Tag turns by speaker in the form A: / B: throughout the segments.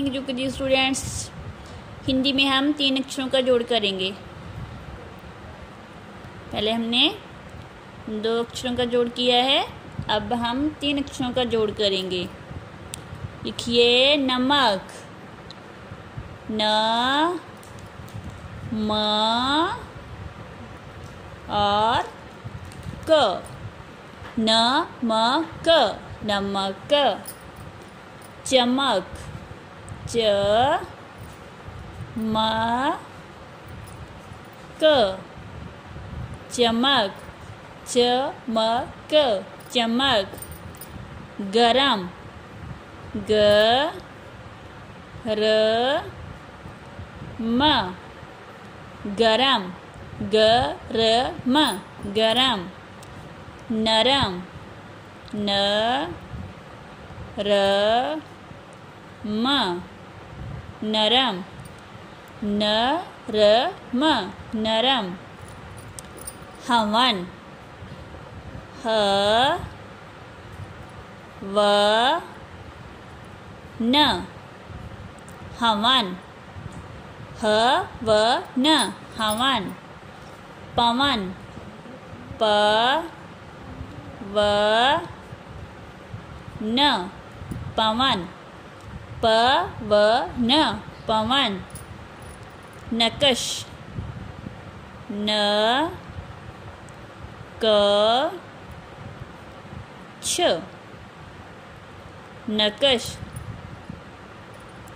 A: Morning जो कि students Hindi में हम तीन अक्षरों का जोड़ करेंगे। पहले हमने दो अक्षरों का जोड़ किया है, अब हम तीन अक्षरों का जोड़ करेंगे। लिखिए नमक। न, म, और क। न म क नमक। चमक। च म क चमक चमक चमक गरम ग र म गरम ग र म गरम नरम न र म नरम। न र म नरम। हवन। ह व न हवन। ह व न हवन। पवन। प व न पवन। प व न पवन, नकश न क छ नकश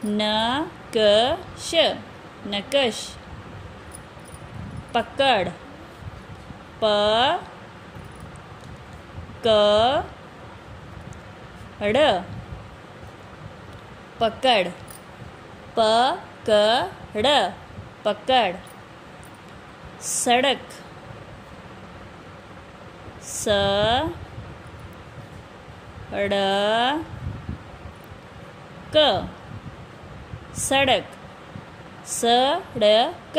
A: न क श नकश, पकड़ प क ड़ पकड़। प क ड़ पकड़। सड़क। स ड़ क सड़क। सड़क।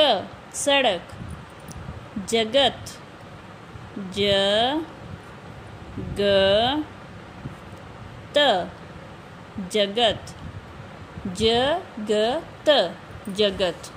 A: सड़क। जगत। ज ग त जगत। ज ग त जगत